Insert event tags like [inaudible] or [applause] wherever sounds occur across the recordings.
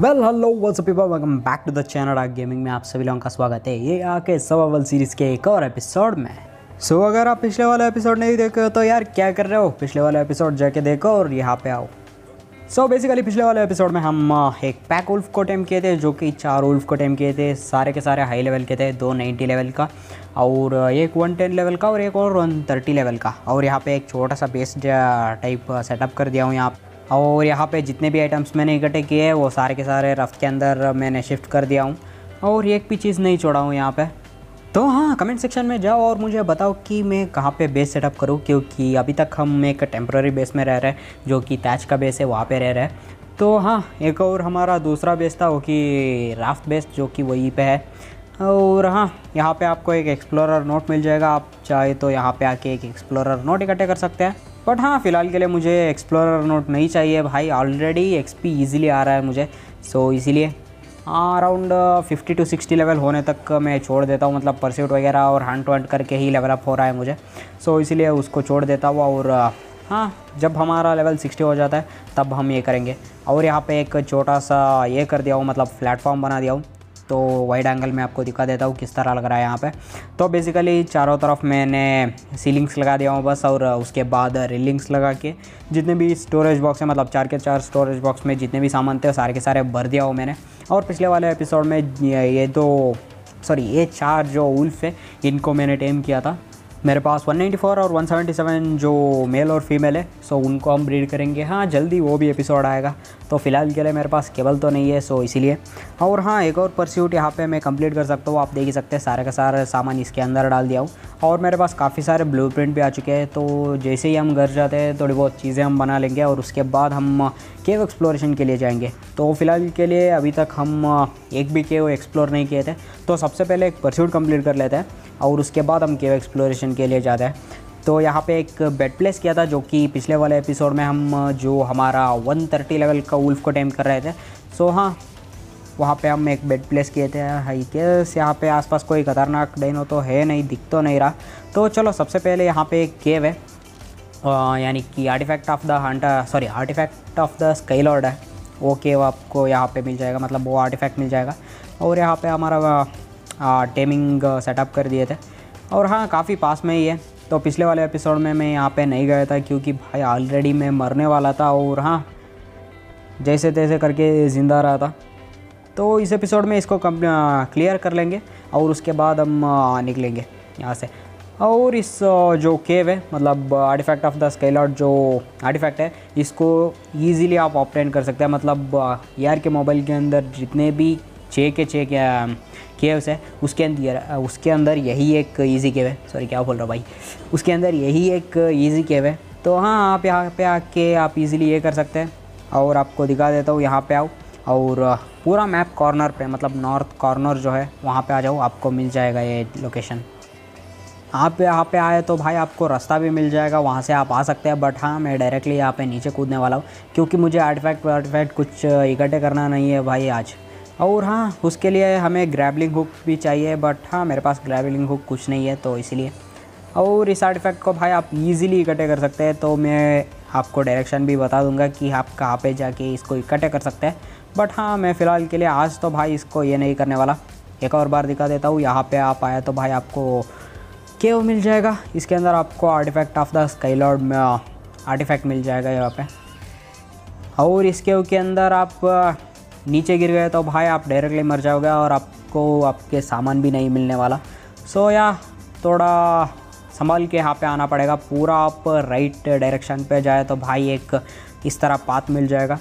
Well hello up people welcome back to the channel Aag gaming में आप सभी लोगों का स्वागत है। ये आके सवाल सीरीज़ के एक और एपिसोड में। सो so, अगर आप पिछले वाला एपिसोड नहीं देखे हो तो यार क्या कर रहे हो? पिछले वाला एपिसोड जाके देखो और यहाँ पे आओ। सो so, बेसिकली पिछले वाले एपिसोड में हम एक पैक उल्फ को टेम किए थे जो कि चार उल्फ को टेम किए थे सारे के सारे हाई लेवल के थे दो नाइन्टी लेवल का और एक वन टेन लेवल का और एक और वन थर्टी लेवल का। और यहाँ पे एक छोटा सा बेस टाइप सेटअप कर दिया हूँ यहाँ। और यहाँ पे जितने भी आइटम्स मैंने इकट्ठे किए हैं, वो सारे के सारे रफ के अंदर मैंने शिफ्ट कर दिया हूँ। और एक भी चीज़ नहीं छोड़ा हूँ यहाँ पे। तो हाँ कमेंट सेक्शन में जाओ और मुझे बताओ कि मैं कहाँ पे बेस सेटअप करूँ, क्योंकि अभी तक हम एक टेम्प्रेरी बेस में रह रहे हैं, जो कि तैच का बेस है, वहाँ पे रह रहे हैं। तो हाँ एक और हमारा दूसरा बेस था, वो कि राफ्ट बेस जो कि वहीं पे है। और हाँ यहाँ पे आपको एक एक्सप्लोरर नोट मिल जाएगा, आप चाहे तो यहाँ पे आके एक एक्सप्लोरर नोट इकट्ठे कर सकते हैं। बट हाँ फ़िलहाल के लिए मुझे एक्सप्लोरर नोट नहीं चाहिए भाई। ऑलरेडी एक्सपी ईजिली आ रहा है मुझे। सो so, इसीलिए around fifty to sixty level होने तक मैं छोड़ देता हूँ। मतलब परस्यूट वगैरह और हंट वंट करके ही लेवल अप हो रहा है मुझे। सो so, इसीलिए उसको छोड़ देता हूँ और हाँ जब हमारा लेवल सिक्सटी हो जाता है तब हम ये करेंगे। और यहाँ पे एक छोटा सा ये कर दिया हूँ मतलब प्लेटफॉर्म बना दिया हूँ। तो वाइड एंगल में आपको दिखा देता हूँ किस तरह लग रहा है यहाँ पे। तो बेसिकली चारों तरफ़ मैंने सीलिंग्स लगा दिया हूँ बस और उसके बाद रेलिंग्स लगा के जितने भी स्टोरेज बॉक्स है मतलब चार के चार स्टोरेज बॉक्स में जितने भी सामान थे, सारे के सारे भर दिया हूँ मैंने। और पिछले वाले एपिसोड में ये दो सॉरी ये चार जो उल्फ है, इनको मैंने टेम किया था। मेरे पास 194 और 177 जो मेल और फीमेल है सो उनको हम ब्रीड करेंगे। हाँ जल्दी वो भी एपिसोड आएगा। तो फ़िलहाल के लिए मेरे पास केबल तो नहीं है सो इसीलिए। और हाँ एक और परस्यूट यहाँ पे मैं कंप्लीट कर सकता हूँ, आप देख ही सकते हैं, सारे का सारा सामान इसके अंदर डाल दिया हूँ। और मेरे पास काफ़ी सारे ब्लू भी आ चुके हैं तो जैसे ही हम घर जाते हैं, थोड़ी बहुत चीज़ें हम बना लेंगे और उसके बाद हम केव एक्सप्लोरेशन के लिए जाएँगे। तो फ़िलहाल के लिए अभी तक हम एक भी केव एक्सप्लोर नहीं किए थे तो सबसे पहले एक परस्यूट कंप्लीट कर लेते हैं और उसके बाद हम केव एक्सप्लोरेशन के लिए जाते हैं। तो यहाँ पे एक बेड प्लेस किया था जो कि पिछले वाले एपिसोड में हम, जो हमारा 130 लेवल का उल्फ को टेम कर रहे थे। सो हाँ वहाँ पे हम एक बेड प्लेस किए थे। हाई केस यहाँ पे आसपास कोई खतरनाक डाइनो तो है नहीं, दिख तो नहीं रहा। तो चलो, सबसे पहले यहाँ पे एक केव है। यानी कि artifact of the hunter sorry artifact of the sky lord है। वो केव आपको यहाँ पे मिल जाएगा मतलब वो आर्टिफैक्ट मिल जाएगा। और यहाँ पे हमारा टेमिंग सेटअप कर दिए थे। और हाँ काफ़ी पास में ही है। तो पिछले वाले एपिसोड में मैं यहाँ पे नहीं गया था क्योंकि भाई ऑलरेडी मैं मरने वाला था और हाँ जैसे तैसे करके ज़िंदा रहा था। तो इस एपिसोड में इसको कम क्लियर कर लेंगे और उसके बाद हम निकलेंगे यहाँ से। और इस जो केव है मतलब आर्टिफैक्ट ऑफ़ द स्केलॉट जो आर्टिफैक्ट है, इसको इजीली आप ऑपरेट कर सकते हैं। मतलब यार के मोबाइल के अंदर जितने भी छः के छः केव्स है, उसके अंदर उसके अंदर यही एक ईजी केव है। सॉरी क्या बोल रहा भाई? उसके अंदर यही एक ईजी केव है। तो हाँ आप यहाँ पे आके आप इजीली ये कर सकते हैं। और आपको दिखा देता हूँ, यहाँ पे आओ। और पूरा मैप कॉर्नर पे मतलब नॉर्थ कॉर्नर जो है, वहाँ पे आ जाओ, आपको मिल जाएगा ये लोकेशन आप यहाँ पे आए तो भाई आपको रास्ता भी मिल जाएगा, वहाँ से आप आ सकते हैं। बट हाँ मैं डायरेक्टली यहाँ पे नीचे कूदने वाला हूँ, क्योंकि मुझे आर्टिफैक्ट वार्टिफैक्ट कुछ इकट्ठे करना नहीं है भाई आज। और हाँ उसके लिए हमें ग्रैबलिंग हुक भी चाहिए बट हाँ मेरे पास ग्रैबलिंग हुक कुछ नहीं है तो इसीलिए। और इस आर्टिफैक्ट को भाई आप इजीली इकट्ठे कर सकते हैं तो मैं आपको डायरेक्शन भी बता दूँगा कि आप कहाँ पे जाके इसको इकट्ठे कर सकते हैं। बट हाँ मैं फ़िलहाल के लिए आज तो भाई इसको ये नहीं करने वाला। एक और बार दिखा देता हूँ, यहाँ पे आप आए तो भाई आपको केव मिल जाएगा। इसके अंदर आपको artifact of the sky lord में आर्टिफैक्ट मिल जाएगा यहाँ पे। और इस केव के अंदर आप नीचे गिर गए तो भाई आप डायरेक्टली मर जाओगे और आपको आपके सामान भी नहीं मिलने वाला। सो या, थोड़ा संभाल के यहाँ पे आना पड़ेगा। पूरा आप राइट डायरेक्शन पे जाए तो भाई एक इस तरह पाथ मिल जाएगा।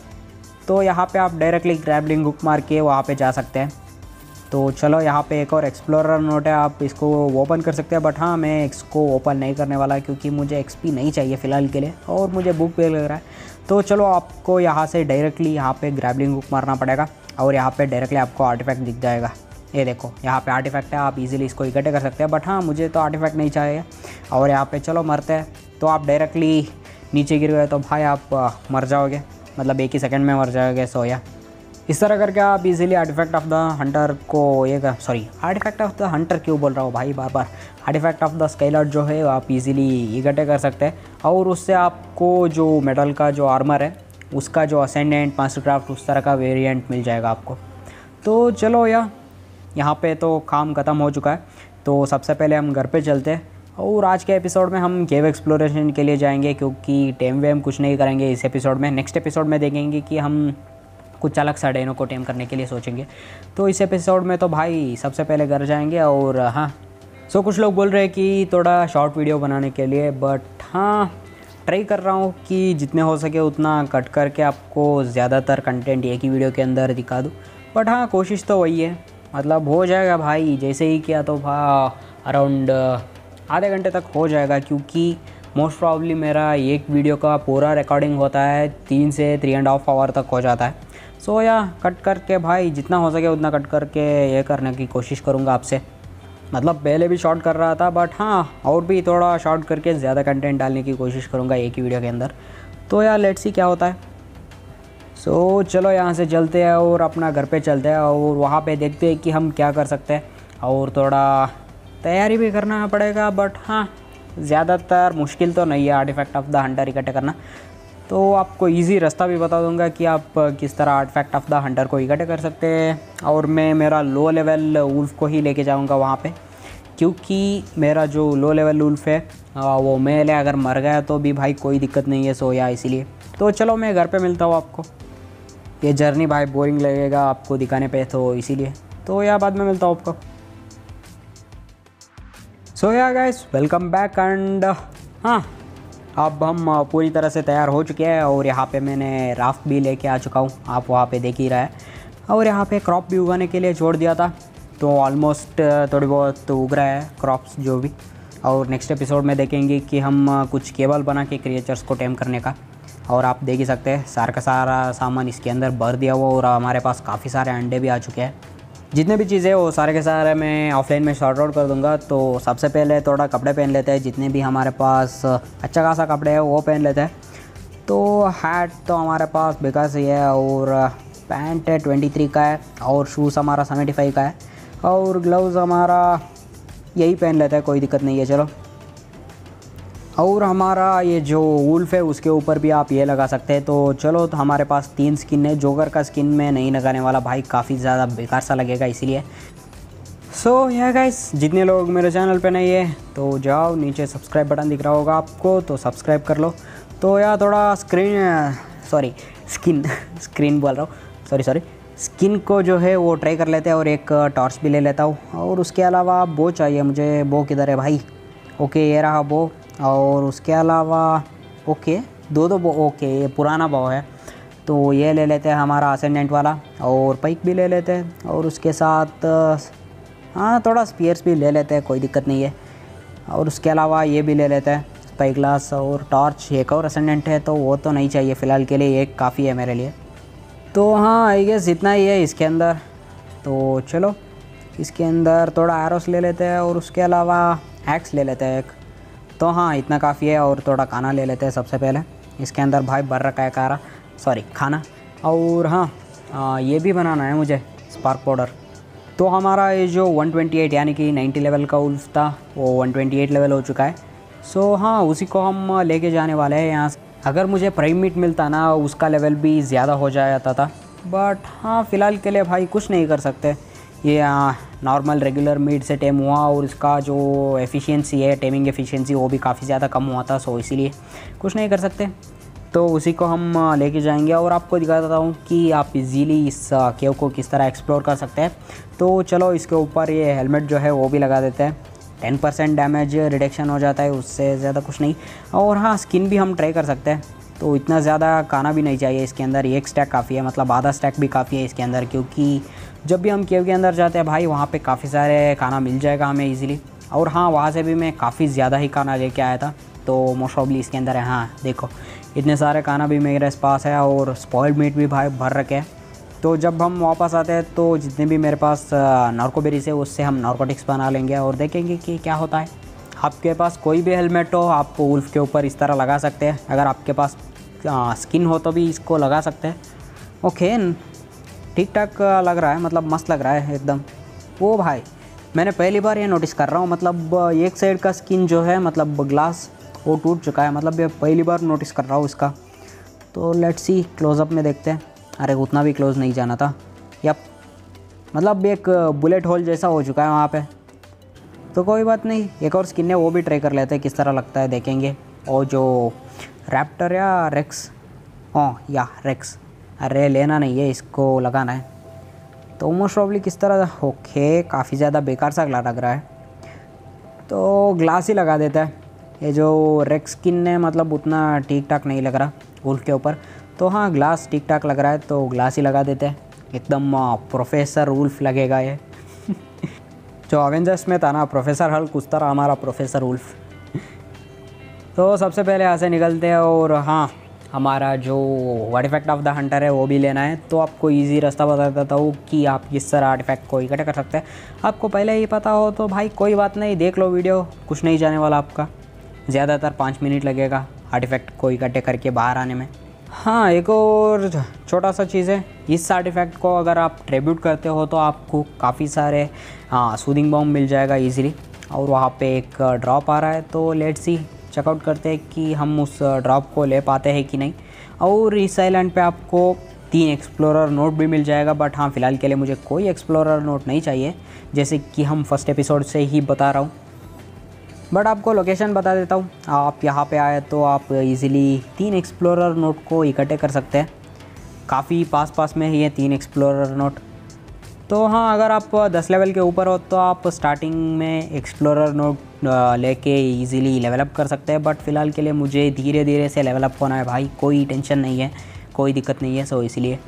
तो यहाँ पे आप डायरेक्टली ग्रैबलिंग हुक मार के वहाँ पे जा सकते हैं। तो चलो, यहाँ पे एक और एक्सप्लोरर नोट है। आप इसको ओपन कर सकते हैं बट हाँ मैं इसको ओपन नहीं करने वाला क्योंकि मुझे एक्सपी नहीं चाहिए फ़िलहाल के लिए और मुझे बुक भी लग रहा है। तो चलो आपको यहाँ से डायरेक्टली यहाँ पे ग्रैबलिंग हुक मारना पड़ेगा और यहाँ पे डायरेक्टली आपको आर्टिफैक्ट दिख जाएगा। ये देखो, यहाँ पे आर्टिफैक्ट है, आप इजीली इसको इकट्ठे कर सकते हैं बट हाँ मुझे तो आर्टिफैक्ट नहीं चाहिए। और यहाँ पे चलो मरते हैं तो आप डायरेक्टली नीचे गिर गए तो भाई आप मर जाओगे मतलब एक ही सेकेंड में मर जाओगे सो या इस तरह करके आप easily artifact of the hunter को ये sorry artifact of the hunter क्यों बोल रहा हूँ भाई बार बार artifact of the sky lord जो है, आप इजीली इकट्ठे कर सकते हैं। और उससे आपको जो मेटल का जो आर्मर है, उसका जो असेंडेंट मास्टर क्राफ्ट उस तरह का वेरिएंट मिल जाएगा आपको। तो चलो या यहाँ पे तो काम ख़त्म हो चुका है। तो सबसे पहले हम घर पे चलते हैं। और आज के एपिसोड में हम केव एक्सप्लोरेशन के लिए जाएँगे, क्योंकि टेम वेम कुछ नहीं करेंगे। इस एपिसोड में नेक्स्ट एपिसोड में देखेंगे कि हम कुछ अलग सा डेनो को टेम करने के लिए सोचेंगे। तो इस एपिसोड में तो भाई सबसे पहले घर जाएँगे और हाँ सो कुछ लोग बोल रहे हैं कि थोड़ा शॉर्ट वीडियो बनाने के लिए बट हाँ ट्राई कर रहा हूँ कि जितने हो सके उतना कट करके आपको ज़्यादातर कंटेंट एक ही वीडियो के अंदर दिखा दूँ। बट हाँ कोशिश तो वही है। मतलब हो जाएगा भाई, जैसे ही किया तो भा अराउंड आधे घंटे तक हो जाएगा, क्योंकि मोस्ट प्रॉब्ली मेरा एक वीडियो का पूरा रिकॉर्डिंग होता है तीन से थ्री एंड हाफ़ आवर तक हो जाता है। सो या कट करके भाई जितना हो सके उतना कट करके ये करने की कोशिश करूँगा आपसे। मतलब पहले भी शॉर्ट कर रहा था बट हाँ और भी थोड़ा शॉर्ट करके ज़्यादा कंटेंट डालने की कोशिश करूँगा एक ही वीडियो के अंदर। तो यार लेट्स सी क्या होता है। सो so, चलो यहाँ से चलते हैं और अपना घर पे चलते हैं और वहाँ पे देखते हैं कि हम क्या कर सकते हैं। और थोड़ा तैयारी भी करना पड़ेगा बट हाँ ज़्यादातर मुश्किल तो नहीं है आर्टिफैक्ट ऑफ़ द हंटर इकट्ठे करना। तो आपको इजी रास्ता भी बता दूँगा कि आप किस तरह आर्टिफैक्ट ऑफ़ द हंटर को इकट्ठे कर सकते हैं। और मैं मेरा लो लेवल उल्फ को ही लेके जाऊँगा वहाँ पे, क्योंकि मेरा जो लो लेवल उल्फ है वो मेल है। अगर मर गया तो भी भाई कोई दिक्कत नहीं है सोया इसीलिए। तो चलो मैं घर पे मिलता हूँ आपको। ये जर्नी भाई बोरिंग लगेगा आपको दिखाने पे तो इसीलिए। तो या बाद में मिलता हूँ आपको। सो yeah guys welcome back and हाँ अब हम पूरी तरह से तैयार हो चुके हैं और यहाँ पे मैंने राफ्ट भी लेके आ चुका हूँ। आप वहाँ पे देख ही रहे हैं। और यहाँ पे क्रॉप भी उगाने के लिए छोड़ दिया था। तो ऑलमोस्ट थोड़ी बहुत उग रहा है क्रॉप्स जो भी। और नेक्स्ट एपिसोड में देखेंगे कि हम कुछ केबल बना के क्रिएचर्स को टेम करने का। और आप देख ही सकते हैं, सारा का सारा सामान इसके अंदर भर दिया हुआ और हमारे पास काफ़ी सारे अंडे भी आ चुके हैं। जितने भी चीज़ें वो सारे के सारे मैं ऑफलाइन में शॉर्ट आउट कर दूँगा। तो सबसे पहले थोड़ा कपड़े पहन लेते हैं। जितने भी हमारे पास अच्छा खासा कपड़े है, वो पहन लेते हैं। तो हैट तो हमारे पास बिकास ही है और पैंट है ट्वेंटी थ्री का है और शूज़ हमारा सेवेंटी फाइव का है। और ग्लव्स हमारा यही पहन लेता है, कोई दिक्कत नहीं है, चलो। और हमारा ये जो वुल्फ है, उसके ऊपर भी आप ये लगा सकते हैं। तो चलो तो हमारे पास तीन स्किन है। जोगर का स्किन में नहीं लगाने वाला भाई, काफ़ी ज़्यादा बेकार सा लगेगा इसीलिए। सो यह गाइस जितने लोग मेरे चैनल पे नहीं है तो जाओ, नीचे सब्सक्राइब बटन दिख रहा होगा आपको तो सब्सक्राइब कर लो। तो यार, थोड़ा स्क्रीन सॉरी स्किन स्क्रीन बोल रहा हूँ। सॉरी सॉरी स्किन को जो है, वो ट्राई कर लेते हैं और एक टॉर्च भी ले लेता हूँ। और उसके अलावा बो चाहिए मुझे बो किधर है भाई? ओके ये रहा बो और उसके अलावा ओके दो दो ओके ये पुराना बाव है। तो ये ले लेते हैं हमारा असेंडेंट वाला और पाइक भी ले लेते हैं और उसके साथ हाँ थोड़ा स्पीयर्स भी ले लेते हैं, कोई दिक्कत नहीं है। और उसके अलावा ये भी ले लेते हैं स्पाई ग्लास और टॉर्च एक और असेंडेंट है तो वो तो नहीं चाहिए फ़िलहाल के लिए, एक काफ़ी है मेरे लिए। तो हाँ आई गेस इतना ही है इसके अंदर। तो चलो, इसके अंदर थोड़ा एरोस ले लेते हैं और उसके अलावा हैक्स ले लेते हैं एक। तो हाँ इतना काफ़ी है और थोड़ा खाना ले लेते हैं सबसे पहले। इसके अंदर भाई भर रखा है कारा सॉरी खाना। और हाँ आ, ये भी बनाना है मुझे स्पार्क पाउडर तो हमारा ये जो 128 यानी कि 90 लेवल का उल्फ था वो 128 लेवल हो चुका है। सो हाँ उसी को हम लेके जाने वाले हैं यहाँ अगर मुझे प्राइम मीट मिलता ना उसका लेवल भी ज़्यादा हो जाता था। बट हाँ फ़िलहाल के लिए भाई कुछ नहीं कर सकते। ये नॉर्मल रेगुलर मीट से टेम हुआ और इसका जो एफिशिएंसी है टेमिंग एफिशिएंसी वो भी काफ़ी ज़्यादा कम हुआ था सो इसीलिए कुछ नहीं कर सकते। तो उसी को हम लेके जाएँगे और आपको दिखा देता हूँ कि आप इजीली इस केव को किस तरह एक्सप्लोर कर सकते हैं। तो चलो इसके ऊपर ये हेलमेट जो है वो भी लगा देते हैं। टेन परसेंट डैमेज रिडक्शन हो जाता है, उससे ज़्यादा कुछ नहीं। और हाँ स्किन भी हम ट्राई कर सकते हैं। तो इतना ज़्यादा खाना भी नहीं चाहिए इसके अंदर एक स्टैक काफ़ी है मतलब आधा स्टैक भी काफ़ी है इसके अंदर, क्योंकि जब भी हम केव के अंदर जाते हैं, भाई, वहाँ पे काफ़ी सारे खाना मिल जाएगा हमें इजीली और हाँ वहाँ से भी मैं काफ़ी ज़्यादा ही खाना लेके आया था। तो मोस्ट ऑफली इसके अंदर है हाँ देखो, इतने सारे खाना भी मेरे पास है और स्पॉइल्ड मीट भी भाई भर रखे हैं। तो जब हम वापस आते हैं तो जितने भी मेरे पास नार्कोबेरीज है, उससे हम नार्कोटिक्स बना लेंगे और देखेंगे कि क्या होता है। आपके पास कोई भी हेलमेट हो, आप उल्फ के ऊपर इस तरह लगा सकते हैं। अगर आपके पास स्किन हो तो भी इसको लगा सकते हैं। ओके ठीक ठाक लग रहा है मतलब मस्त लग रहा है एकदम। वो भाई, मैंने पहली बार ये नोटिस कर रहा हूँ मतलब एक साइड का स्किन जो है मतलब ग्लास वो टूट चुका है मतलब ये पहली बार नोटिस कर रहा हूँ इसका। तो लेट्स सी क्लोज़अप में देखते हैं। अरे, उतना भी क्लोज नहीं जाना था। यप मतलब एक बुलेट होल जैसा हो चुका है वहाँ पे। तो कोई बात नहीं, एक और स्किन है, वो भी ट्राई कर लेते हैं, किस तरह लगता है, देखेंगे। और जो रैप्टर या रेक्स हाँ या रेक्स अरे लेना नहीं है, इसको लगाना है। तो मोस्ट प्रॉब्ली किस तरह ओके काफ़ी ज़्यादा बेकार सा लग रहा है। तो ग्लास ही लगा देता है। ये जो रेक्स स्किन है मतलब उतना ठीक ठाक नहीं लग रहा उल्फ के ऊपर। तो हाँ ग्लास ठीक ठाक लग रहा है तो ग्लास ही लगा देते हैं। एकदम प्रोफेसर उल्फ लगेगा ये। [laughs] जो अवेंजर्स में था ना प्रोफेसर हल्क उस तरह हमारा प्रोफेसर उल्फ। [laughs] तो सबसे पहले यहाँ से निकलते हैं और हाँ हमारा जो आर्टिफैक्ट ऑफ़ द हंटर है, वो भी लेना है। तो आपको इजी रास्ता बता देता हूँ कि आप किस तरह आर्ट इफ़ेक्ट को इकट्ठा कर सकते हैं। आपको पहले ही पता हो तो भाई कोई बात नहीं, देख लो वीडियो कुछ नहीं जाने वाला आपका। ज़्यादातर पाँच मिनट लगेगा आर्ट इफ़ेक्ट को इकट्ठे करके बाहर आने में। हाँ एक और छोटा सा चीज़ है, इस आर्टिफैक्ट को अगर आप ट्रिब्यूट करते हो तो आपको काफ़ी सारे हाँ सूदिंग बॉम्ब मिल जाएगा इजीली और वहाँ पे एक ड्रॉप आ रहा है तो लेट सी चेकआउट करते हैं कि हम उस ड्रॉप को ले पाते हैं कि नहीं। और इस आइलैंड पे आपको तीन एक्सप्लोरर नोट भी मिल जाएगा बट हाँ फ़िलहाल के लिए मुझे कोई एक्सप्लोरर नोट नहीं चाहिए, जैसे कि हम फ़र्स्ट एपिसोड से ही बता रहा हूँ। बट आपको लोकेशन बता देता हूँ। आप यहाँ पे आए तो आप इजीली तीन एक्सप्लोरर नोट को इकट्ठे कर सकते हैं। काफ़ी पास पास में ही है तीन एक्सप्लोरर नोट तो हाँ अगर आप दस लेवल के ऊपर हो तो आप स्टार्टिंग में एक्सप्लोरर नोट लेके इजीली लेवल अप कर सकते हैं। बट फ़िलहाल के लिए मुझे धीरे धीरे से लेवल अप होना है भाई। कोई टेंशन नहीं है, कोई दिक्कत नहीं है। सो इसलिए।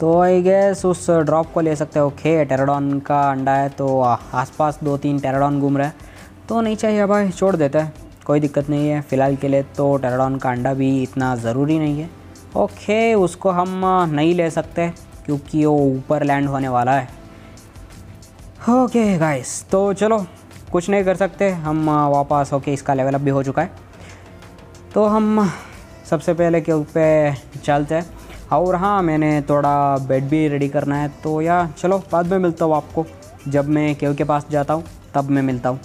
तो आई गैस उस ड्रॉप को ले सकते हो। ओके टेराडॉन का अंडा है तो आसपास दो तीन टेराडॉन घूम रहे हैं। तो नहीं चाहिए भाई, छोड़ देता है। कोई दिक्कत नहीं है। फ़िलहाल के लिए तो टेराडॉन का अंडा भी इतना ज़रूरी नहीं है। ओके उसको हम नहीं ले सकते। क्योंकि वो ऊपर लैंड होने वाला है। ओके गाइस तो चलो, कुछ नहीं कर सकते। हम वापस ओके इसका लेवल अप भी हो चुका है। तो हम, सबसे पहले के पे चलते हैं। और हाँ मैंने थोड़ा बेड भी रेडी करना है। तो या, चलो, बाद में मिलता हूँ आपको। जब मैं केव के पास जाता हूँ, तब मैं मिलता हूँ।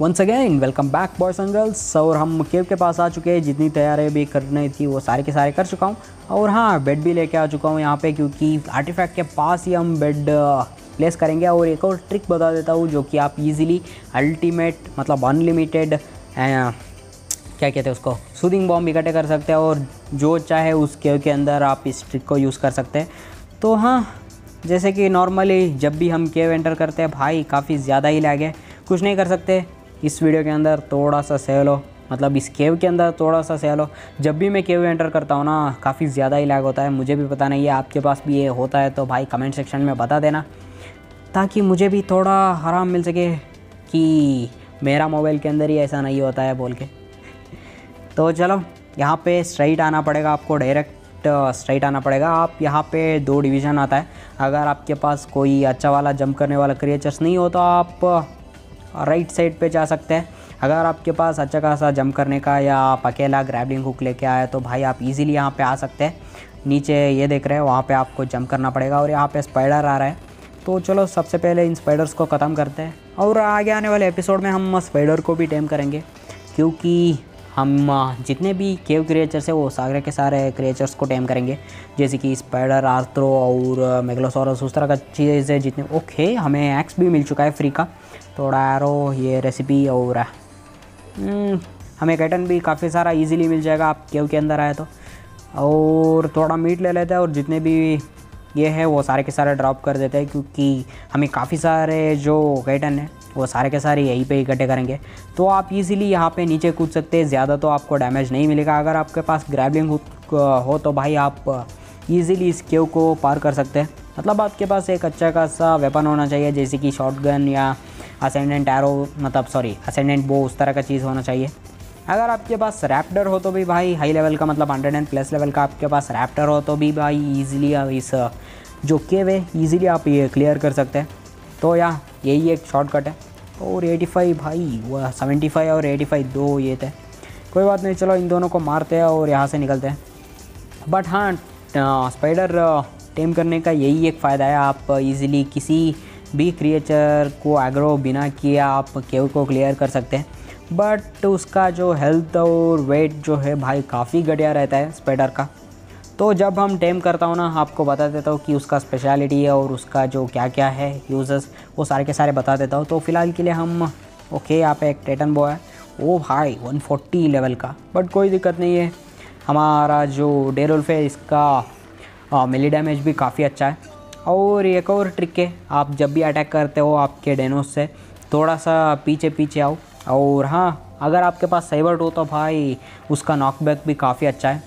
Once again welcome back boys and girls और हम केव के पास आ चुके हैं। जितनी तैयारी भी करनी थी, वो सारे के सारे कर चुका हूँ। और हाँ बेड भी लेके आ चुका हूँ यहाँ पे, क्योंकि आर्टिफैक्ट के पास ही हम बेड प्लेस करेंगे। और एक और ट्रिक बता देता हूँ, जो कि आप इजीली अल्टीमेट मतलब अनलिमिटेड क्या कहते हैं उसको? सूदिंग बॉम्ब इकट्ठे कर सकते हैं। और जो चाहे उस केव के अंदर आप इस ट्रिक को यूज़ कर सकते हैं। तो हाँ जैसे कि नॉर्मली जब भी हम केव एंटर करते हैं, भाई, काफ़ी ज़्यादा ही लैग है। कुछ नहीं कर सकते। इस वीडियो के अंदर थोड़ा सा हो मतलब इस केव के अंदर थोड़ा सा हो जब भी मैं केव एंटर करता हूँ ना, काफ़ी ज़्यादा ही लैग होता है। मुझे भी पता नहीं है, आपके पास भी ये होता है तो भाई कमेंट सेक्शन में बता देना। ताकि मुझे भी थोड़ा आराम मिल सके कि मेरा मोबाइल के अंदर ही ऐसा नहीं होता है बोल के। तो चलो, यहाँ पे स्ट्राइट आना पड़ेगा आपको डायरेक्ट स्ट्राइट आना पड़ेगा। आप यहाँ पे दो डिवीज़न आता है। अगर आपके पास कोई अच्छा वाला जंप करने वाला क्रिएचर्स नहीं हो तो आप राइट साइड पे जा सकते हैं। अगर आपके पास अच्छा खासा जंप करने का या आप अकेला ग्रैबलिंग हुक लेके आए तो भाई आप इजीली यहाँ पे आ सकते हैं। नीचे ये देख रहे हैं, वहाँ पे आपको जंप करना पड़ेगा और यहाँ पे स्पाइडर आ रहा है। तो चलो सबसे पहले इन स्पाइडर्स को ख़त्म करते हैं और आगे आने वाले एपिसोड में हम स्पाइडर को भी टेम करेंगे। क्योंकि हम जितने भी केव क्रिएचर्स है, वो सारे के सारे क्रिएचर्स को टेम करेंगे। जैसे कि स्पाइडर आर्थ्रो और मेगलोसोरस उस तरह का चीज़ है जितने ओके हमें एक्स भी मिल चुका है फ्री का। थोड़ा एरो ये रेसिपी और हम्म, हमें कैटन भी काफ़ी सारा इजीली मिल जाएगा आप केव के अंदर आए तो। और थोड़ा मीट ले लेते हैं और जितने भी ये है वो सारे के सारे ड्रॉप कर देते हैं क्योंकि हमें काफ़ी सारे जो कैटन है वो सारे के सारे यहीं पे इकट्ठे करेंगे। तो आप इजीली यहाँ पे नीचे कूद सकते हैं ज़्यादा तो आपको डैमेज नहीं मिलेगा। अगर आपके पास ग्रैबलिंग हो तो भाई आप ईज़िली इस केव को पार कर सकते हैं। मतलब आपके पास एक अच्छा खासा वेपन होना चाहिए जैसे कि शॉर्ट या असेंडेंट एरो मतलब सॉरी असेंडेंट बो उस तरह का चीज़ होना चाहिए। अगर आपके पास रैप्टर हो तो भी भाई हाई लेवल का मतलब हंड्रेड एंड प्लस लेवल का आपके पास रैप्टर हो तो भी भाई ईजिली इस जो केव है ईजिली आप ये क्लियर कर सकते हैं। तो या, यही एक शॉर्टकट है। और 85 भाई वो 75 और 85 दो ये थे। कोई बात नहीं, चलो इन दोनों को मारते हैं और यहाँ से निकलते हैं। बट हाँ स्पाइडर टेम करने का यही एक फ़ायदा है। आप इजीली किसी भी क्रिएचर को एग्रो बिना किए आप केव को क्लियर कर सकते हैं। बट उसका जो हेल्थ और वेट जो है भाई काफ़ी घटिया रहता है स्पेडर का। तो जब हम टेम करता हूँ ना, आपको बता देता हूँ कि उसका स्पेशलिटी है और उसका जो क्या क्या है यूज़र्स वो सारे के सारे बता देता हूँ। तो फ़िलहाल के लिए हम ओके यहाँ पे एक टेटन बॉय है। वो भाई 140 लेवल का। बट कोई दिक्कत नहीं है। हमारा जो डेरोल्फ है, इसका मिली डैमेज भी काफ़ी अच्छा है। और एक और ट्रिक है, आप जब भी अटैक करते हो आपके डेनोस से, थोड़ा सा पीछे पीछे आओ। और हाँ अगर आपके पास साइबर हो तो भाई, उसका नॉकबैक भी काफ़ी अच्छा है।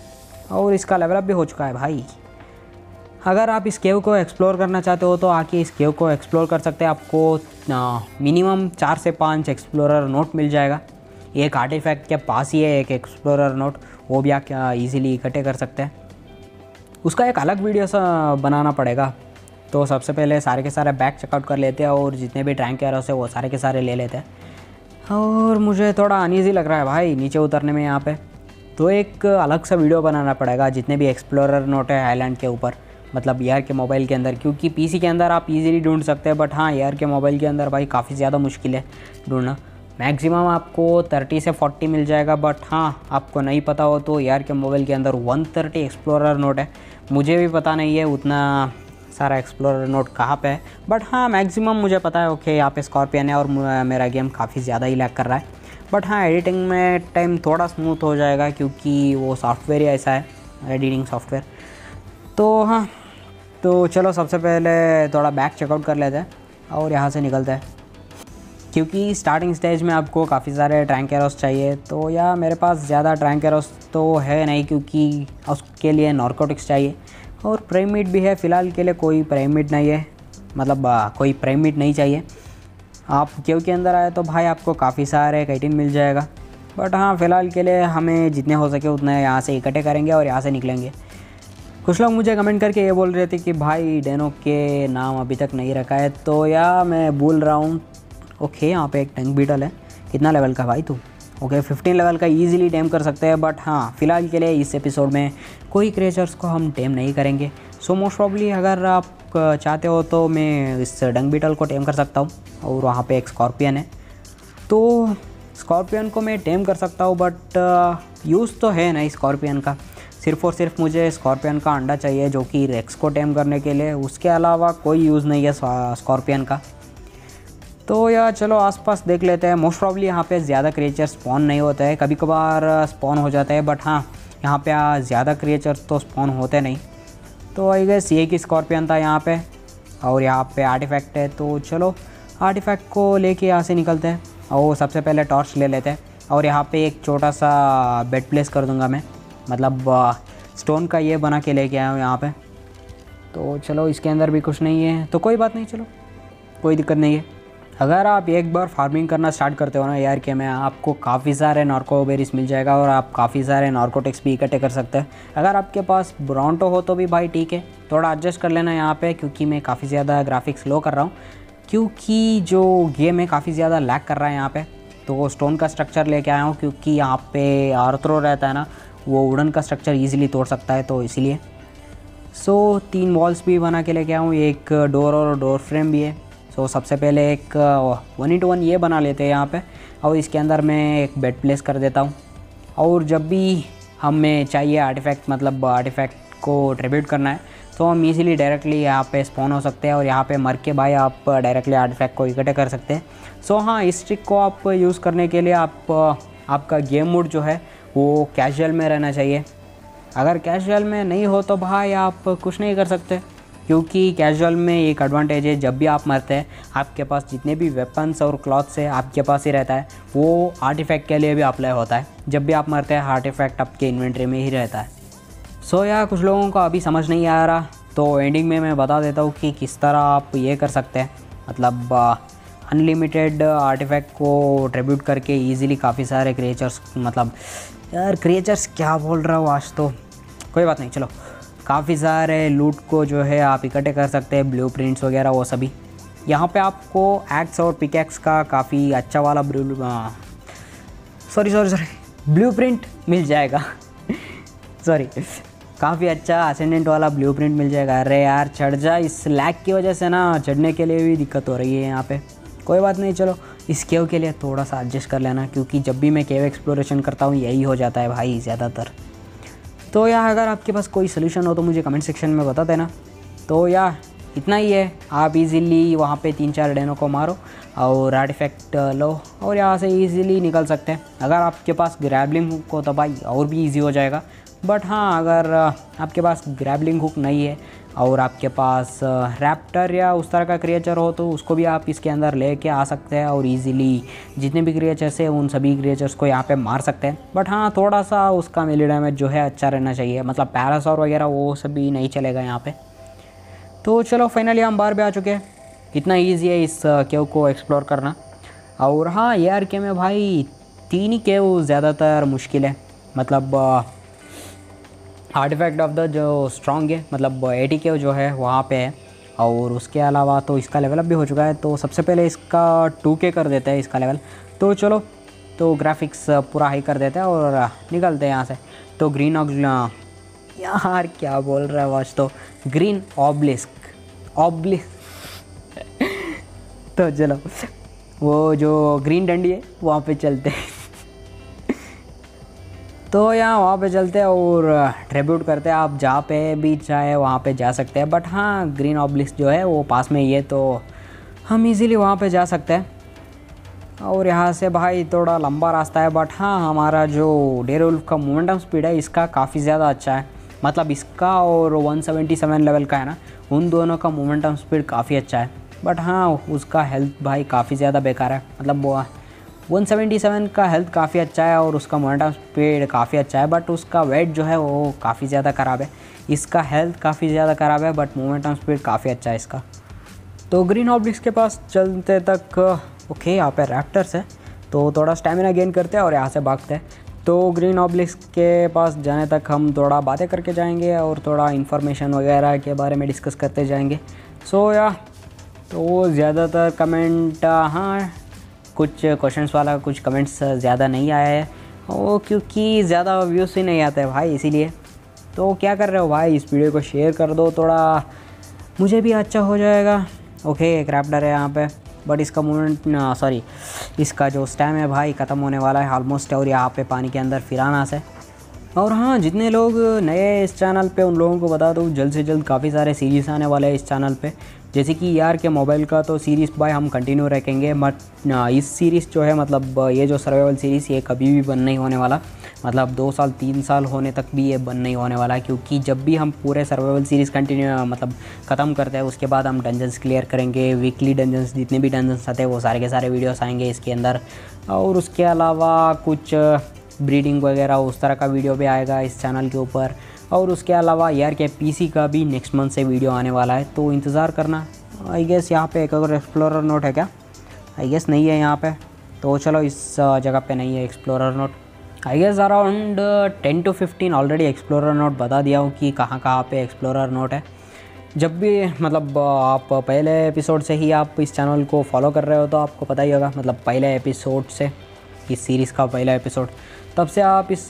और इसका लेवलअप भी हो चुका है भाई। अगर आप इस केव को एक्सप्लोर करना चाहते हो तो आके इस केव को एक्सप्लोर कर सकते हैं। आपको मिनिमम चार से पाँच एक्सप्लोरर नोट मिल जाएगा। एक आर्टिफैक्ट के पास ही है, एक एक्सप्लोरर नोट वो भी आप ईजिली इकट्ठे कर सकते हैं। उसका एक अलग वीडियो सा बनाना पड़ेगा। तो सबसे पहले सारे के सारे बैग चेकआउट कर लेते हैं और जितने भी ट्रैंक एरोस है वो सारे के सारे ले लेते हैं। और मुझे थोड़ा अनईजी लग रहा है भाई नीचे उतरने में यहाँ पे। तो एक अलग सा वीडियो बनाना पड़ेगा जितने भी एक्सप्लोरर नोट है आइलैंड के ऊपर मतलब यार के मोबाइल के अंदर, क्योंकि पीसी के अंदर आप इजीली ढूंढ सकते हैं बट हाँ यार के मोबाइल के अंदर भाई काफ़ी ज़्यादा मुश्किल है ढूंढना। मैक्सिमम आपको 30 से 40 मिल जाएगा बट हाँ आपको नहीं पता हो तो यार के मोबाइल के अंदर 130 एक्सप्लोरर नोट है। मुझे भी पता नहीं है उतना सारा एक्सप्लोरर नोट कहाँ पे है? बट हाँ मैक्सिमम मुझे पता है ओके यहाँ पे स्कॉर्पियन है और मेरा गेम काफ़ी ज़्यादा ही लैक कर रहा है। बट हाँ एडिटिंग में टाइम थोड़ा स्मूथ हो जाएगा क्योंकि वो सॉफ्टवेयर ही ऐसा है एडिटिंग सॉफ्टवेयर तो हाँ तो चलो सबसे पहले थोड़ा बैक चेकआउट कर लेते हैं और यहाँ से निकलते हैं। क्योंकि स्टार्टिंग स्टेज में आपको काफ़ी सारे ट्रैंक एरोस चाहिए तो या मेरे पास ज़्यादा ट्रैंक एरोस तो है नहीं क्योंकि उसके लिए नॉर्कोटिक्स चाहिए। और प्राइमिट भी है, फ़िलहाल के लिए कोई प्राइमिट नहीं है। मतलब कोई प्राइमिट नहीं चाहिए। आप केव के अंदर आए तो भाई आपको काफ़ी सारे कैटिन मिल जाएगा। बट हाँ फ़िलहाल के लिए हमें जितने हो सके उतने यहाँ से इकट्ठे करेंगे और यहाँ से निकलेंगे। कुछ लोग मुझे कमेंट करके ये बोल रहे थे कि भाई डेनो के नाम अभी तक नहीं रखा है। तो या मैं बोल रहा हूँ। ओके यहाँ पे एक टंग बीटल है। कितना लेवल का भाई तू? ओके फिफ्टीन लेवल का ईजिली डेम कर सकते हैं बट हाँ फ़िलहाल के लिए इस एपिसोड में कोई क्रिएचर्स को हम टेम नहीं करेंगे। सो मोस्ट प्रॉब्ली अगर आप चाहते हो तो मैं इस डंग बीटल को टेम कर सकता हूँ, और वहाँ पे एक स्कॉर्पियन है। तो स्कॉर्पियन को मैं टेम कर सकता हूँ बट यूज़ तो है नहीं स्कॉर्पियन का। सिर्फ़ और सिर्फ़ मुझे स्कॉर्पियन का अंडा चाहिए, जो कि रेक्स को टेम करने के लिए। उसके अलावा कोई यूज़ नहीं है स्कॉर्पियन का। तो यार चलो आसपास देख लेते हैं। मोस्ट प्रॉब्ली यहाँ पे ज़्यादा क्रिएचर स्पॉन नहीं होता है। कभी कभार स्पॉन हो जाता है बट हाँ यहाँ पे ज़्यादा क्रिएचर तो स्पॉन होते नहीं। तो आई गैस ये की स्कॉर्पियन था यहाँ पे, और यहाँ पे आर्टिफैक्ट है। तो चलो आर्टिफैक्ट को लेके यहाँ से निकलते हैं, और सबसे पहले टॉर्च ले लेते हैं। और यहाँ पे एक छोटा सा बेड प्लेस कर दूँगा मैं। मतलब स्टोन का ये बना के लेके आया हूँ यहाँ पे। तो चलो, इसके अंदर भी कुछ नहीं है। तो कोई बात नहीं, चलो, कोई दिक्कत नहीं है। अगर आप एक बार फ़ार्मिंग करना स्टार्ट करते हो ना यार के में आपको काफ़ी सारे नॉर्कोबेरीज मिल जाएगा और आप काफ़ी सारे नॉर्कोटिक्स भी इकट्ठे कर सकते हैं। अगर आपके पास ब्रांटो हो तो भी भाई ठीक है थोड़ा एडजस्ट कर लेना यहाँ पे क्योंकि मैं काफ़ी ज़्यादा ग्राफिक्स लो कर रहा हूँ। क्योंकि जो गेम है काफ़ी ज़्यादा लैक कर रहा है यहाँ पर तो वो स्टोन का स्ट्रक्चर लेके आया हूँ क्योंकि यहाँ पे आर्थ्रो रहता है ना वो वुडन का स्ट्रक्चर ईजिली तोड़ सकता है तो इसीलिए। सो so, तीन वॉल्स भी बना के लेके आया हूँ एक डोर और डोर फ्रेम भी है। सो so, सबसे पहले एक वन इंटू वन ये बना लेते हैं यहाँ पे। और इसके अंदर मैं एक बेड प्लेस कर देता हूँ। और जब भी हमें चाहिए आर्टिफैक्ट मतलब आर्टिफैक्ट को ट्रिब्यूट करना है तो हम इजीली डायरेक्टली यहाँ पे स्पॉन हो सकते हैं और यहाँ पे मर के भाई आप डायरेक्टली आर्टिफैक्ट को इकट्ठे कर सकते हैं। सो so, हाँ इस ट्रिक को आप यूज़ करने के लिए आप आपका गेम मोड जो है वो कैजुअल में रहना चाहिए। अगर कैजुअल में नहीं हो तो भाई आप कुछ नहीं कर सकते। क्योंकि कैजुअल में एक एडवांटेज है जब भी आप मरते हैं आपके पास जितने भी वेपन्स और क्लॉथ्स है आपके पास ही रहता है। वो आर्ट इफ़ेक्ट के लिए भी अप्लाई होता है। जब भी आप मरते हैं हार्ट आर्टिफैक्ट आपके इन्वेंट्री में ही रहता है। सो so, यार कुछ लोगों को अभी समझ नहीं आ रहा। तो एंडिंग में मैं बता देता हूँ कि किस तरह आप ये कर सकते हैं। मतलब अनलिमिटेड आर्टिफैक्ट को ट्रिब्यूट करके ईजिली काफ़ी सारे क्रिएचर्स मतलब यार क्रिएचर्स क्या बोल रहा हूँ आज तो? कोई बात नहीं चलो। काफ़ी सारे लूट को जो है आप इकट्ठे कर सकते हैं ब्लू वगैरह, वो सभी। यहाँ पे आपको एक्स और पिकैक्स का काफ़ी अच्छा वाला blue sorry sorry sorry blue मिल जाएगा। [laughs] सॉरी काफ़ी अच्छा असेंडेंट वाला ब्लू मिल जाएगा। अरे यार, चढ़ जा, इस लैग की वजह से ना चढ़ने के लिए भी दिक्कत हो रही है यहाँ पे। कोई बात नहीं, चलो, इस केव के लिए थोड़ा सा एडजस्ट कर लेना, क्योंकि जब भी मैं केव एक्सप्लोरेशन करता हूँ, यही हो जाता है भाई, ज़्यादातर। तो या अगर आपके पास कोई सोल्यूशन हो तो मुझे कमेंट सेक्शन में बता देना। तो या इतना ही है। आप इजीली वहाँ पे तीन चार डेनों को मारो और आर्टिफैक्ट लो और यहाँ से इजीली निकल सकते हैं। अगर आपके पास ग्रैबलिंग हुक हो तो भाई, और भी इजी हो जाएगा। बट हाँ अगर आपके पास ग्रैबलिंग हुक नहीं है और आपके पास रैप्टर या उस तरह का क्रिएचर हो तो उसको भी आप इसके अंदर लेके आ सकते हैं और इजीली जितने भी क्रिएचर्स हैं, उन सभी क्रिएचर्स को यहाँ पे मार सकते हैं। बट हाँ थोड़ा सा उसका मिली डैमेज जो है अच्छा रहना चाहिए। मतलब पैरासॉर वगैरह वो सभी नहीं चलेगा यहाँ पे। तो चलो फाइनली हम बाहर भी आ चुके हैं। कितना ईजी है इस केव को एक्सप्लोर करना। और हाँ आर के में भाई, तीन ही केव ज़्यादातर मुश्किल है। मतलब आर्टिफैक्ट ऑफ़ द जो स्ट्रॉन्ग है मतलब एटी के जो है, वहाँ पे है। और उसके अलावा तो इसका लेवल अप भी हो चुका है तो सबसे पहले इसका टू के कर देते हैं इसका लेवल तो चलो तो ग्राफिक्स पूरा हाई कर देते हैं और निकलते हैं यहाँ से। तो ग्रीन यार, क्या बोल रहा है वॉच तो? ग्रीन ऑब्लिस्क ऑब्लिस्क तो चलो, वो जो ग्रीन डंडी है, वहाँ पे चलते हैं। तो यहाँ वहाँ पे चलते हैं और ट्रिब्यूट करते हैं। आप जहाँ पे भी चाहे वहाँ पे जा सकते हैं। बट हाँ ग्रीन ऑब्लिक्स जो है वो पास में ही है तो हम इजीली वहाँ पे जा सकते हैं। और यहाँ से भाई थोड़ा लंबा रास्ता है बट हाँ हमारा जो डेर उल्फ का मोमेंटम स्पीड है, इसका काफ़ी ज़्यादा अच्छा है। मतलब इसका और 177 लेवल का है ना, उन दोनों का मोमेंटम स्पीड काफ़ी अच्छा है। बट हाँ उसका हेल्थ भाई काफ़ी ज़्यादा बेकार है। मतलब 177 का हेल्थ काफ़ी अच्छा है और उसका मोमेंटम स्पीड काफ़ी अच्छा है बट उसका वेट जो है वो काफ़ी ज़्यादा ख़राब है। इसका हेल्थ काफ़ी ज़्यादा ख़राब है बट मोमेंटम स्पीड काफ़ी अच्छा है इसका। तो ग्रीन ऑब्लिक्स के पास चलते तक ओके यहाँ पे रैप्टर्स है। तो थोड़ा स्टेमिना गेन करते हैं और यहाँ से भागते हैं। तो ग्रीन ऑब्लिक्स के पास जाने तक हम थोड़ा बातें करके जाएँगे और थोड़ा इन्फॉर्मेशन वगैरह के बारे में डिस्कस करते जाएँगे। सो या तो ज़्यादातर कमेंट हाँ कुछ क्वेश्चंस वाला, कुछ कमेंट्स ज़्यादा नहीं आया है। वो क्योंकि ज़्यादा व्यूज़ ही नहीं आते भाई, इसीलिए। तो क्या कर रहे हो भाई? इस वीडियो को शेयर कर दो थोड़ा। मुझे भी अच्छा हो जाएगा। ओके एक रैपडर है यहाँ पे। बट इसका मूवमेंट सॉरी इसका जो स्टैम है भाई, ख़त्म होने वाला है ऑलमोस्ट और यहाँ पे पानी के अंदर फिराना से। और हाँ जितने लोग नए इस चैनल पे, उन लोगों को बता दूँ, जल्द से जल्द काफ़ी सारे सीरीज़ आने वाले हैं इस चैनल पे। जैसे कि यार के मोबाइल का तो सीरीज़ बाय हम कंटिन्यू रखेंगे बट इस सीरीज़ जो है मतलब ये जो सर्वाइवल सीरीज़ ये कभी भी बंद नहीं होने वाला। मतलब दो साल, तीन साल होने तक भी ये बंद नहीं होने वाला है क्योंकि जब भी हम पूरे सर्वाइवल सीरीज़ कंटिन्यू मतलब ख़त्म करते हैं, उसके बाद हम डंजन्स क्लियर करेंगे वीकली डंजन्स जितने भी डंजन्स आते हैं, वो सारे के सारे वीडियोस आएँगे इसके अंदर। और उसके अलावा कुछ ब्रीडिंग वगैरह, उस तरह का वीडियो भी आएगा इस चैनल के ऊपर। और उसके अलावा यार के पीसी का भी नेक्स्ट मंथ से वीडियो आने वाला है तो इंतज़ार करना। आई गेस यहाँ पे एक अगर एक्सप्लोरर नोट है क्या? आई गेस नहीं है यहाँ पे तो चलो इस जगह पे नहीं है explorer note I guess around ten to fifteen already explorer note बता दिया हूँ कि कहाँ कहाँ पे एक्सप्लोरर नोट है। जब भी मतलब आप पहले एपिसोड से ही आप इस चैनल को फॉलो कर रहे हो तो आपको पता ही होगा मतलब पहले एपिसोड से, इस सीरीज़ का पहला एपिसोड तब से आप इस